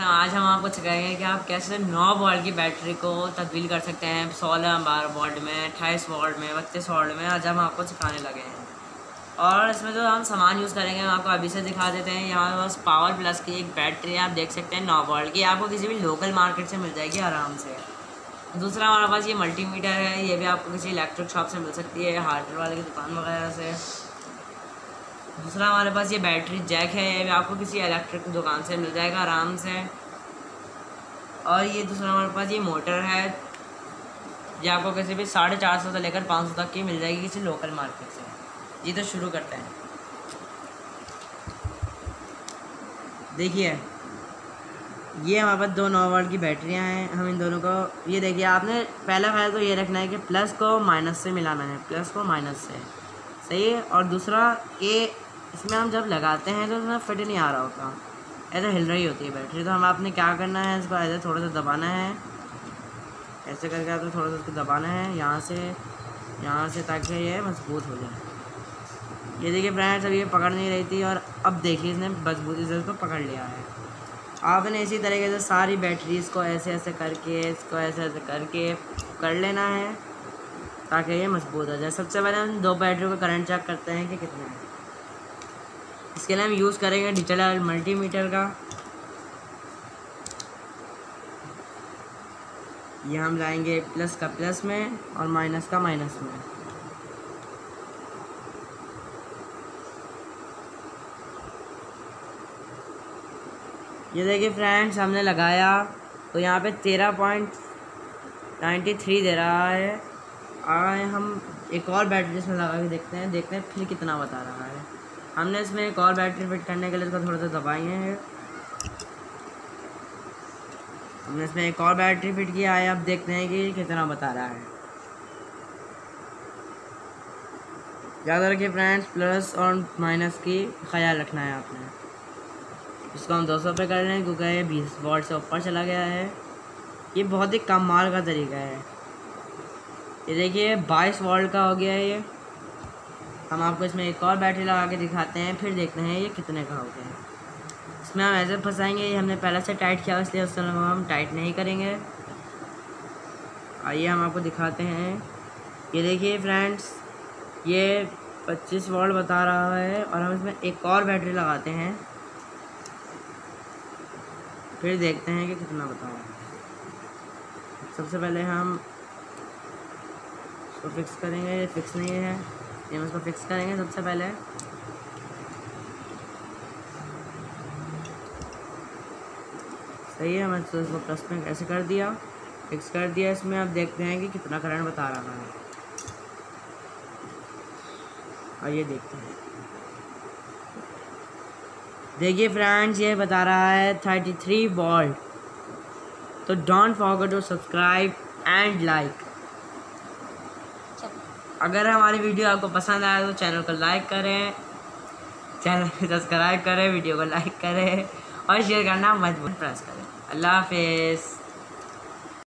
आज हम आपको सिखाएँगे कि आप कैसे नौ वोल्ट की बैटरी को तब्दील कर सकते हैं, सोलह बारह वोल्ट में, अट्ठाईस वोल्ट में, बत्तीस वोल्ट में, आज हम आपको सिखाने लगे हैं। और इसमें जो हम सामान यूज़ करेंगे, हम आपको अभी से दिखा देते हैं, यहाँ पास पावर प्लस की एक बैटरी है, आप देख सकते हैं नौ वोल्ट की आपको किसी भी लोकल मार्केट से मिल जाएगी आराम से। दूसरा, हमारे पास ये मल्टीमीटर है, ये भी आपको किसी इलेक्ट्रिक शॉप से मिल सकती है, हार्डवेयर वाले की दुकान वगैरह से। दूसरा हमारे पास ये बैटरी जैक है, ये भी आपको किसी इलेक्ट्रिक दुकान से मिल जाएगा, आराम से। और ये दूसरा हमारे पास ये मोटर है, ये आपको किसी भी साढ़े चार सौ से लेकर पाँच सौ तक की मिल जाएगी किसी लोकल मार्केट से। जी तो शुरू करते हैं। देखिए, ये हमारे पास दो नौ वाट की बैटरियाँ हैं, हम इन दोनों को, ये देखिए, आपने पहला फ़ायदा तो ये रखना है कि प्लस को माइनस से मिलाना है प्लस को माइनस से। सही है? और दूसरा कि इसमें हम जब लगाते हैं तो इसमें फिट नहीं आ रहा होता। ऐसे हिल रही होती है बैटरी। तो हम आपने क्या करना है, इसको ऐसे थोड़ा सा दबाना है। ऐसे करके आपको थोड़ा सा इसको दबाना है, यहाँ से यहाँ से ताकि ये मज़बूत हो जाए। ये देखिए फ्रेंड्स, अब ये पकड़ नहीं रही थी और अब देखिए इसने मजबूती से इसको पकड़ लिया है। आपने इसी तरीके से सारी बैटरीज को ऐसे ऐसे करके, इसको ऐसे ऐसे करके कर लेना है, ताकि ये मज़बूत हो जाए। सबसे पहले हम दो बैटरी को करंट चेक करते हैं कि कितना है। इसके लिए हम यूज़ करेंगे डिजिटल मल्टीमीटर का। ये हम लाएँगे प्लस का प्लस में और माइनस का माइनस में। ये देखिए फ्रेंड्स हमने लगाया। तो यहाँ पे तेरह पॉइंट नाइन्टी थ्री दे रहा है। आए हम एक और बैटरी इसमें लगा के देखते हैं। देखते हैं फिर कितना बता रहा है। हमने इसमें एक और बैटरी फिट करने के लिए इसको थोड़ा सा दबाई है। हमने इसमें एक और बैटरी फिट किया है, अब देखते हैं कि कितना बता रहा है। याद रखिए फ्रेंड्स, प्लस और माइनस की ख्याल रखना है आपने। इसको हम दो सौ पे कर लें, क्योंकि ये बीस वोल्ट से ऊपर चला गया है। ये बहुत ही कम माल का तरीका है। ये देखिए, बाईस वॉल्ट का हो गया है ये। हम आपको इसमें एक और बैटरी लगा के दिखाते हैं, फिर देखते हैं ये कितने का हो गया। इसमें हम ऐसे फंसाएँगे, ये हमने पहले से टाइट किया, इसलिए उस समय हम टाइट नहीं करेंगे। आइए हम आपको दिखाते हैं। ये देखिए फ्रेंड्स ये 25 वोल्ट बता रहा है और हम इसमें एक और बैटरी लगाते हैं। फिर देखते हैं कि कितना बता रहा है। सबसे पहले हम इसको फिक्स करेंगे, ये फिक्स नहीं है। हम इसको फिक्स करेंगे सबसे पहले। सही है मैंने तो इसको प्लस में ऐसे कर दिया फिक्स कर दिया इसमें। अब देखते हैं कि कितना करंट बता रहा है और ये देखते हैं। देखिए फ्रेंड्स ये बता रहा है थर्टी थ्री वोल्ट तो don't forget to subscribe and like अगर हमारी वीडियो आपको पसंद आए तो चैनल को लाइक करें, चैनल को सब्सक्राइब करें, वीडियो को लाइक करें और शेयर करना मज़बूत प्रेस करें। अल्लाह हाफिज़।